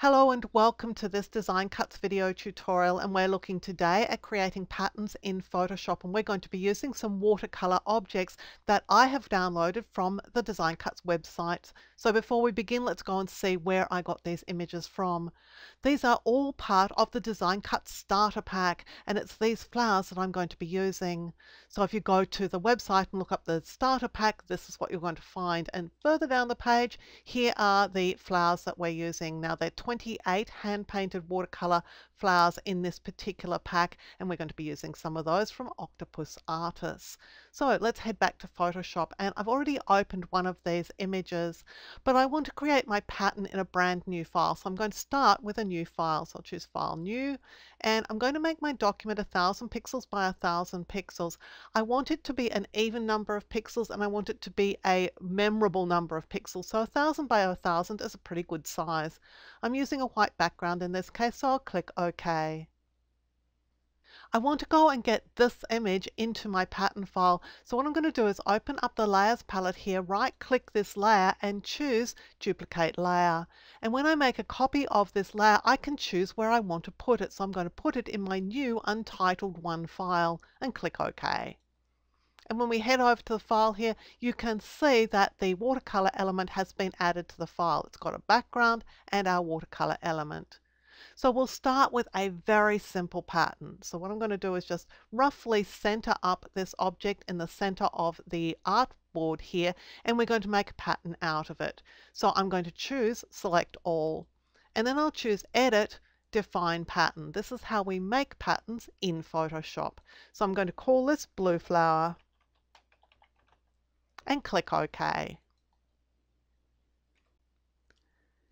Hello and welcome to this Design Cuts video tutorial and we're looking today at creating patterns in Photoshop and we're going to be using some watercolor objects that I have downloaded from the Design Cuts website. So before we begin let's go and see where I got these images from. These are all part of the Design Cuts starter pack and it's these flowers that I'm going to be using. So if you go to the website and look up the starter pack this is what you're going to find and further down the page here are the flowers that we're using. Now they're 28 hand painted watercolor flowers in this particular pack and we're going to be using some of those from Octopus Artis. So let's head back to Photoshop and I've already opened one of these images but I want to create my pattern in a brand new file. So I'm going to start with a new file. So I'll choose File New and I'm going to make my document a thousand pixels by a thousand pixels. I want it to be an even number of pixels and I want it to be a memorable number of pixels. So a thousand by a thousand is a pretty good size. I'm using a white background in this case, so I'll click OK. I want to go and get this image into my pattern file. So what I'm going to do is open up the layers palette here, right click this layer and choose duplicate layer. And when I make a copy of this layer, I can choose where I want to put it. So I'm going to put it in my new untitled one file and click OK. And when we head over to the file here, you can see that the watercolor element has been added to the file. It's got a background and our watercolor element. So we'll start with a very simple pattern. So what I'm going to do is just roughly center up this object in the center of the artboard here, and we're going to make a pattern out of it. So I'm going to choose select all, and then I'll choose edit define pattern. This is how we make patterns in Photoshop. So I'm going to call this blue flower and click OK.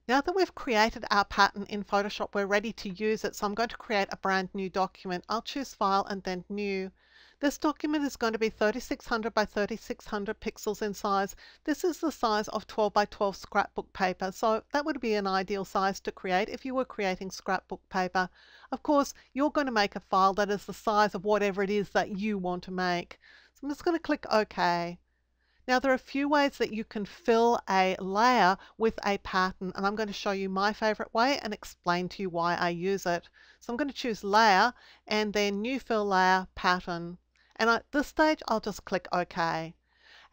Now that we've created our pattern in Photoshop, we're ready to use it. So I'm going to create a brand new document. I'll choose File and then New. This document is going to be 3600 by 3600 pixels in size. This is the size of 12 by 12 scrapbook paper, so that would be an ideal size to create if you were creating scrapbook paper. Of course, you're going to make a file that is the size of whatever it is that you want to make. So I'm just going to click OK. Now there are a few ways that you can fill a layer with a pattern and I'm going to show you my favorite way and explain to you why I use it. So I'm going to choose layer and then new fill layer pattern and at this stage I'll just click OK.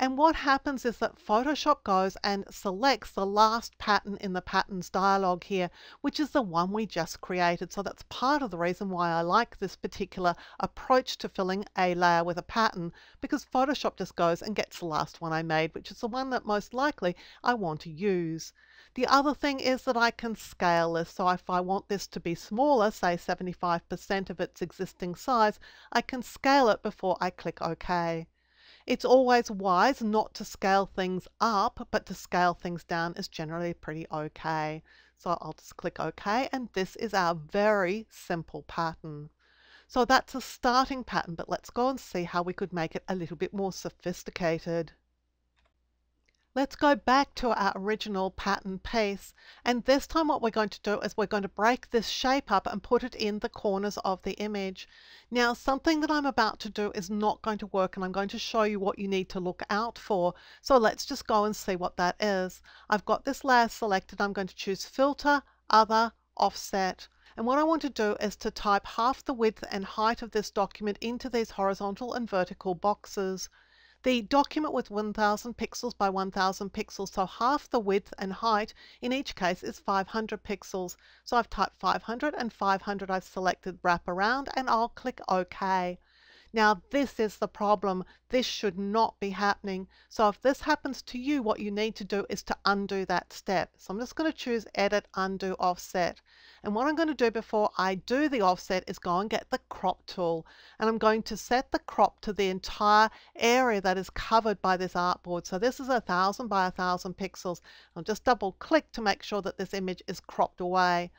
And what happens is that Photoshop goes and selects the last pattern in the patterns dialog here, which is the one we just created. So that's part of the reason why I like this particular approach to filling a layer with a pattern, because Photoshop just goes and gets the last one I made, which is the one that most likely I want to use. The other thing is that I can scale this. So if I want this to be smaller, say 75% of its existing size, I can scale it before I click OK. It's always wise not to scale things up, but to scale things down is generally pretty okay. So I'll just click OK, and this is our very simple pattern. So that's a starting pattern, but let's go and see how we could make it a little bit more sophisticated. Let's go back to our original pattern piece and this time what we're going to do is we're going to break this shape up and put it in the corners of the image. Now something that I'm about to do is not going to work and I'm going to show you what you need to look out for. So let's just go and see what that is. I've got this layer selected. I'm going to choose filter, other, offset. And what I want to do is to type half the width and height of this document into these horizontal and vertical boxes. The document with 1000 pixels by 1000 pixels, so half the width and height in each case is 500 pixels. So I've typed 500 and 500 I've selected wrap around and I'll click OK. Now this is the problem. This should not be happening. So if this happens to you, what you need to do is to undo that step. So I'm just going to choose Edit, Undo, Offset. And what I'm going to do before I do the offset is go and get the crop tool. And I'm going to set the crop to the entire area that is covered by this artboard. So this is a thousand by a thousand pixels. I'll just double click to make sure that this image is cropped away.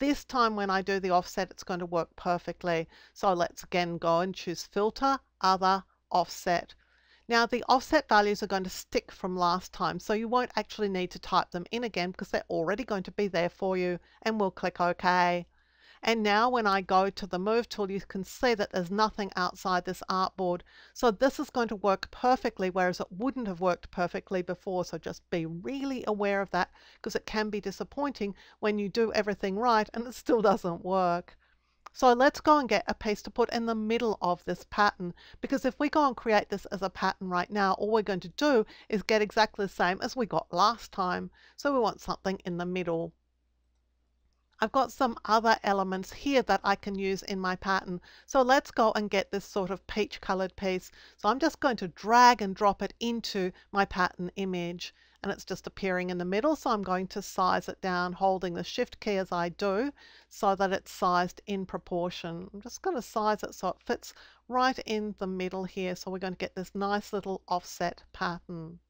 This time when I do the offset, it's going to work perfectly. So let's again go and choose filter, other, offset. Now the offset values are going to stick from last time, so you won't actually need to type them in again because they're already going to be there for you and we'll click OK. And now when I go to the move tool, you can see that there's nothing outside this artboard. So this is going to work perfectly, whereas it wouldn't have worked perfectly before. So just be really aware of that because it can be disappointing when you do everything right and it still doesn't work. So let's go and get a piece to put in the middle of this pattern because if we go and create this as a pattern right now, all we're going to do is get exactly the same as we got last time. So we want something in the middle. I've got some other elements here that I can use in my pattern. So let's go and get this sort of peach colored piece. So I'm just going to drag and drop it into my pattern image and it's just appearing in the middle. So I'm going to size it down holding the shift key as I do so that it's sized in proportion. I'm just going to size it so it fits right in the middle here. So we're going to get this nice little offset pattern.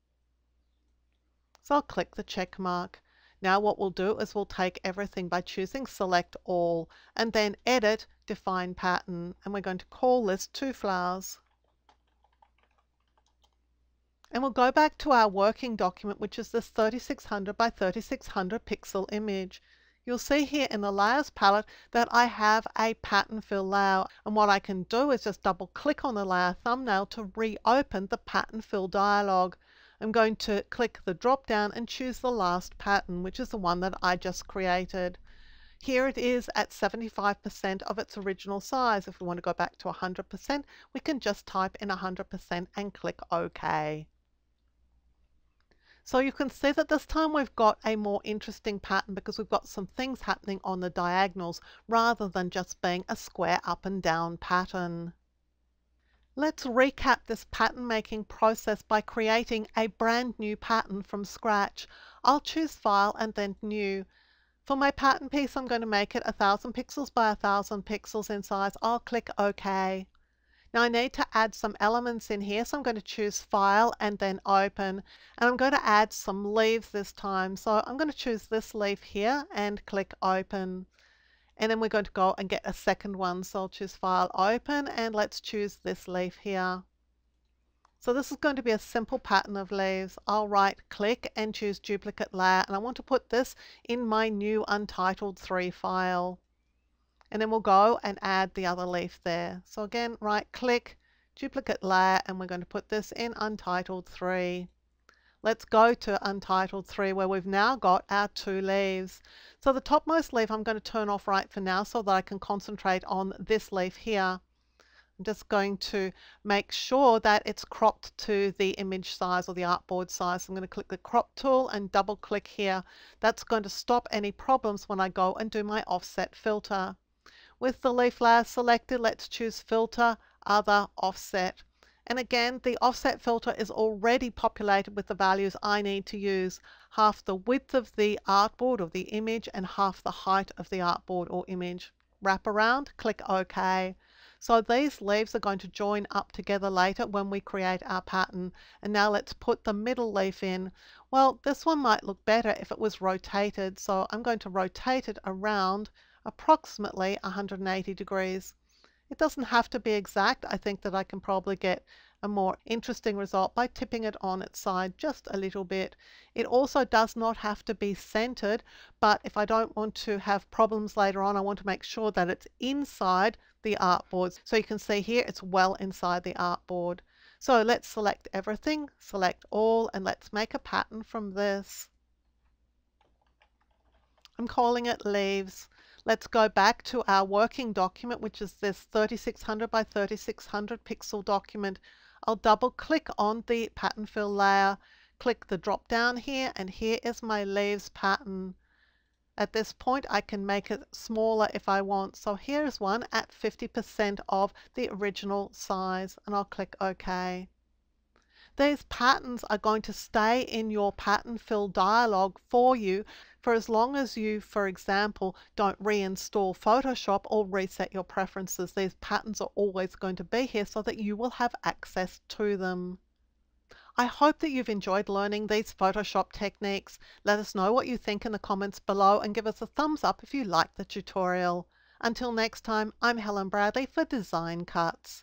So I'll click the check mark. Now what we'll do is we'll take everything by choosing select all and then edit define pattern and we're going to call this two flowers. And we'll go back to our working document which is this 3600 by 3600 pixel image. You'll see here in the layers palette that I have a pattern fill layer and what I can do is just double click on the layer thumbnail to reopen the pattern fill dialog. I'm going to click the drop down and choose the last pattern, which is the one that I just created. Here it is at 75% of its original size. If we want to go back to 100%, we can just type in 100% and click OK. So you can see that this time we've got a more interesting pattern because we've got some things happening on the diagonals rather than just being a square up and down pattern. Let's recap this pattern making process by creating a brand new pattern from scratch. I'll choose File and then New. For my pattern piece, I'm going to make it 1000 pixels by 1000 pixels in size. I'll click OK. Now I need to add some elements in here, so I'm going to choose File and then Open. And I'm going to add some leaves this time. So I'm going to choose this leaf here and click Open and then we're going to go and get a second one. So I'll choose File Open and let's choose this leaf here. So this is going to be a simple pattern of leaves. I'll right click and choose duplicate layer and I want to put this in my new untitled 3 file. And then we'll go and add the other leaf there. So again right click, duplicate layer and we're going to put this in untitled 3. Let's go to Untitled 3 where we've now got our two leaves. So the topmost leaf I'm going to turn off right for now so that I can concentrate on this leaf here. I'm just going to make sure that it's cropped to the image size or the artboard size. I'm going to click the crop tool and double click here. That's going to stop any problems when I go and do my offset filter. With the leaf layer selected, let's choose filter, other, offset. And again, the offset filter is already populated with the values I need to use. Half the width of the artboard or the image and half the height of the artboard or image. Wrap around, click OK. So these leaves are going to join up together later when we create our pattern. And now let's put the middle leaf in. Well, this one might look better if it was rotated. So I'm going to rotate it around approximately 180 degrees. It doesn't have to be exact. I think that I can probably get a more interesting result by tipping it on its side just a little bit. It also does not have to be centered, but if I don't want to have problems later on, I want to make sure that it's inside the artboard. So you can see here, it's well inside the artboard. So let's select everything, select all, and let's make a pattern from this. I'm calling it leaves. Let's go back to our working document, which is this 3600 by 3600 pixel document. I'll double click on the pattern fill layer, click the drop down here, and here is my leaves pattern. At this point, I can make it smaller if I want. So here's one at 50% of the original size, and I'll click OK. These patterns are going to stay in your pattern fill dialog for you for as long as you, for example, don't reinstall Photoshop or reset your preferences. These patterns are always going to be here so that you will have access to them. I hope that you've enjoyed learning these Photoshop techniques. Let us know what you think in the comments below and give us a thumbs up if you liked the tutorial. Until next time, I'm Helen Bradley for Design Cuts.